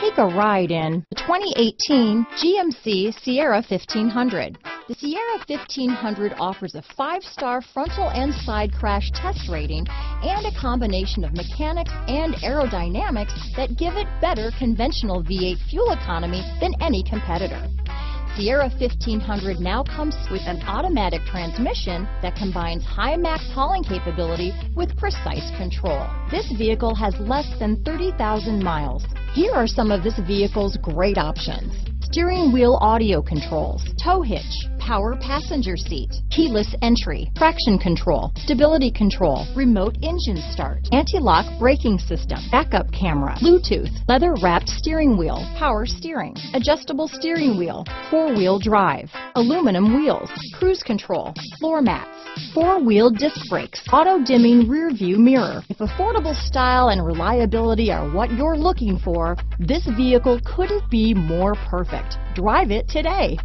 Take a ride in the 2018 GMC Sierra 1500. The Sierra 1500 offers a five-star frontal and side crash test rating and a combination of mechanics and aerodynamics that give it better conventional V8 fuel economy than any competitor. Sierra 1500 now comes with an automatic transmission that combines high max hauling capability with precise control. This vehicle has less than 30,000 miles. Here are some of this vehicle's great options. Steering wheel audio controls, tow hitch, power passenger seat, keyless entry, traction control, stability control, remote engine start, anti-lock braking system, backup camera, Bluetooth, leather wrapped steering wheel, power steering, adjustable steering wheel, four-wheel drive, aluminum wheels, cruise control, floor mats, four-wheel disc brakes, auto-dimming rear view mirror. If affordable style and reliability are what you're looking for, this vehicle couldn't be more perfect. Drive it today.